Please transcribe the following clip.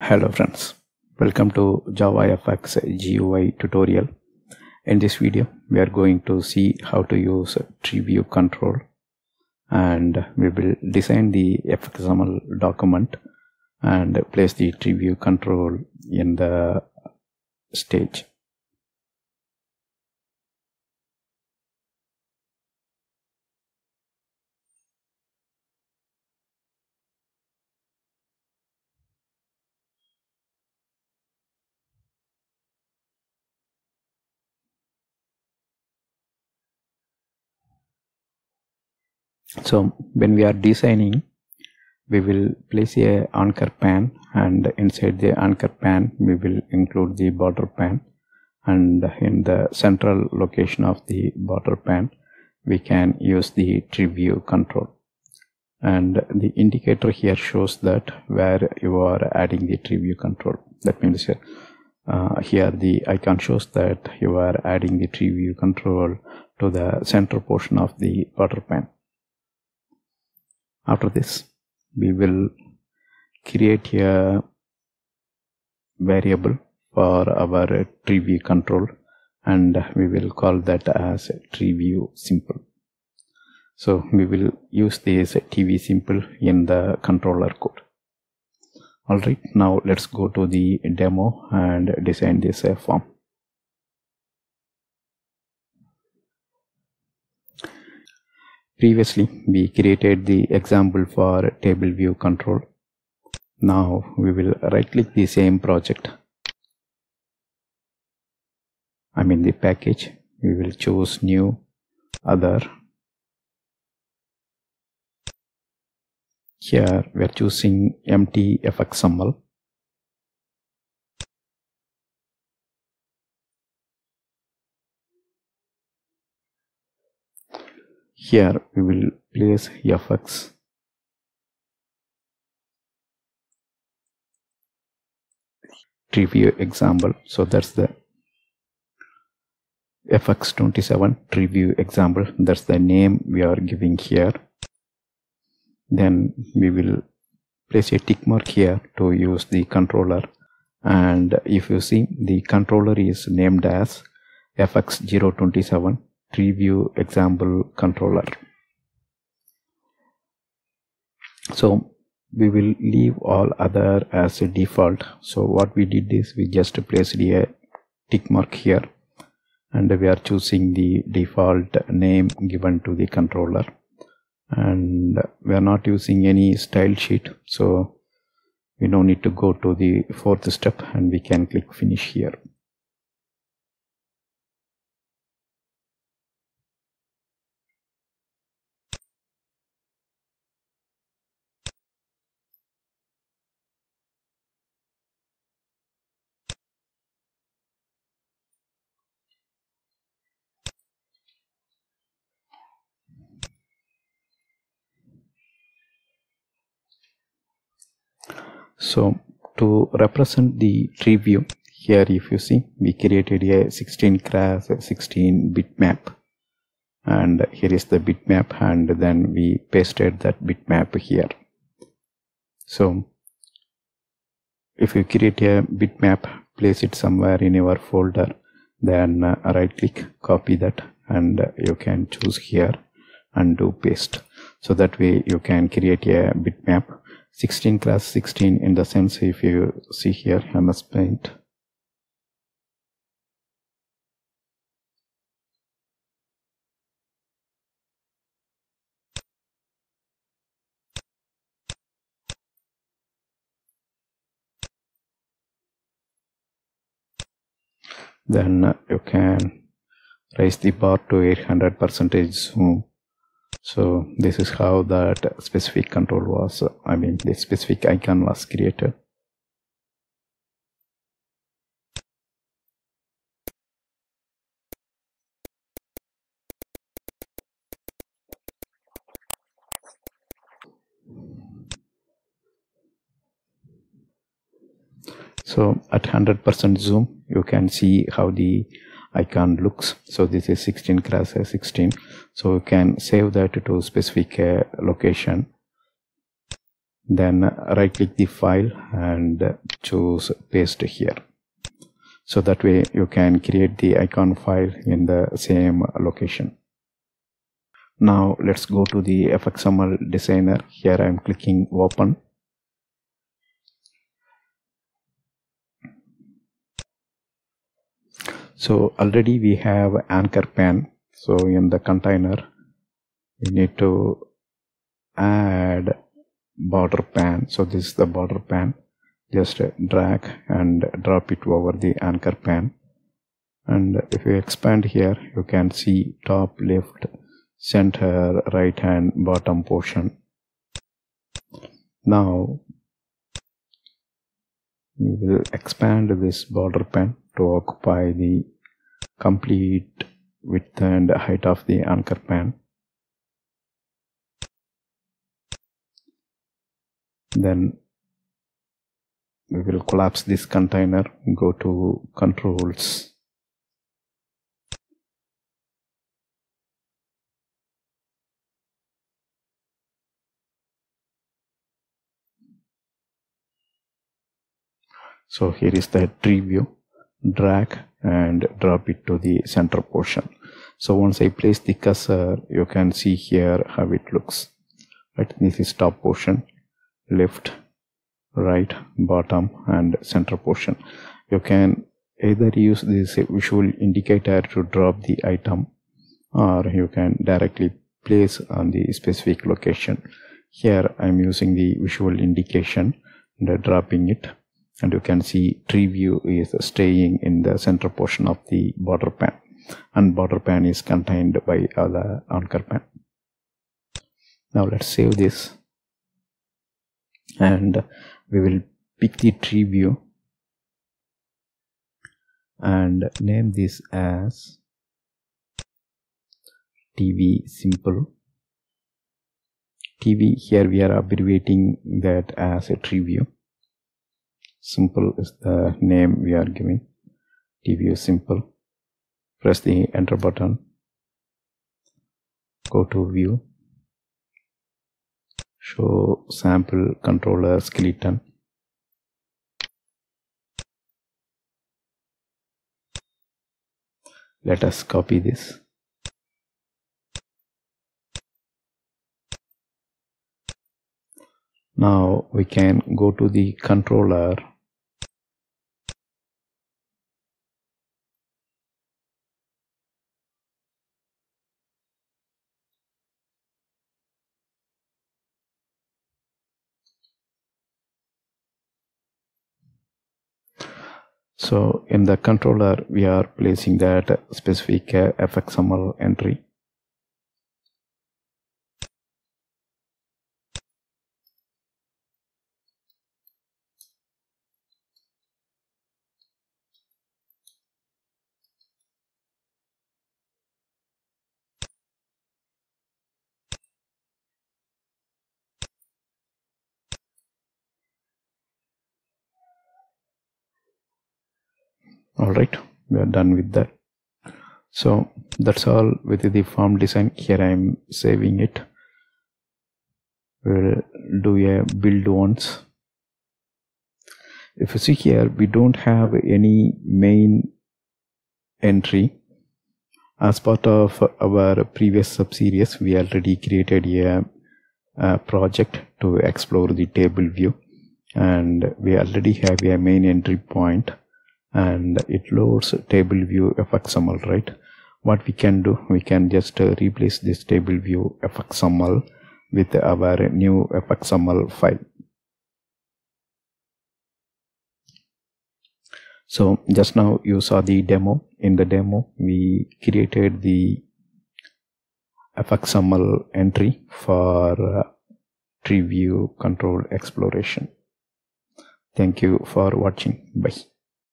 Hello friends, welcome to JavaFX GUI tutorial. In this video, we are going to see how to use tree view control and we will design the XML document and place the tree view control in the stage. So when we are designing we will place a anchor pan and inside the anchor pan we will include the border pan. And in the central location of the border pan we can use the tree view control. And the indicator here shows that where you are adding the tree view control. That means uh, here the icon shows that you are adding the tree view control to the center portion of the border pan after this we will create a variable for our tree view control and we will call that as tree view simple. So we will use this tv simple in the controller code. Alright now let's go to the demo and design this form Previously, we created the example for table view control. Now we will right click the same project. I mean the package. We will choose new other. Here we are choosing empty here we will place fx tree view example. So that's the fx27 tree view example. That's the name we are giving here. Then we will place a tick mark here to use the controller. And if you see the controller is named as fx027 tree view example controller. So we will leave all other as a default. So what we did is we just placed a tick mark here and we are choosing the default name given to the controller. And we are not using any style sheet. So we don't need to go to the fourth step and we can click finish here so to represent the tree view here if you see we created a 16 class 16 bitmap and here is the bitmap and then we pasted that bitmap here. So if you create a bitmap place it somewhere in your folder then uh, right click copy that and you can choose here and do paste. So that way you can create a bitmap 16 class 16 in the sense if you see here MS Paint. Then you can raise the bar to 800 percentage zoom so this is how that specific control was i mean the specific icon was created. So at 100% zoom you can see how the icon looks so this is 16 class 16 so you can save that to specific uh, location. Then right click the file and choose paste here. So that way you can create the icon file in the same location. Now let's go to the fxml designer. Here i'm clicking open so already we have anchor pan. So in the container we need to add border pan. So this is the border pan. Just drag and drop it over the anchor pan. And if you expand here you can see top left center right and bottom portion. Now we will expand this border pan to occupy the complete width and height of the anchor pan. Then we will collapse this container go to controls. So here is the tree view drag and drop it to the center portion. So once I place the cursor you can see here how it looks. Right? This is top portion left right bottom and center portion. You can either use this visual indicator to drop the item or you can directly place on the specific location. Here i'm using the visual indication and dropping it and you can see tree view is staying in the center portion of the border pan. And border pan is contained by the anchor pan. Now let's save this. And we will pick the tree view. And name this as TV simple. TV here we are abbreviating that as a tree view simple is the name we are giving. TV simple. Press the enter button. Go to view. Show sample controller skeleton. Let us copy this. Now we can go to the controller so in the controller we are placing that specific uh, fxml entry all right. We are done with that. So that's all with the form design. Here i'm saving it. We'll do a build once. If you see here we don't have any main entry. As part of our previous subseries we already created a, a project to explore the table view. And we already have a main entry point and it loads table view fxml right? What we can do we can just uh, replace this table view fxml with our new fxml file. So just now you saw the demo. In the demo we created the fxml entry for uh, tree view control exploration. Thank you for watching. Bye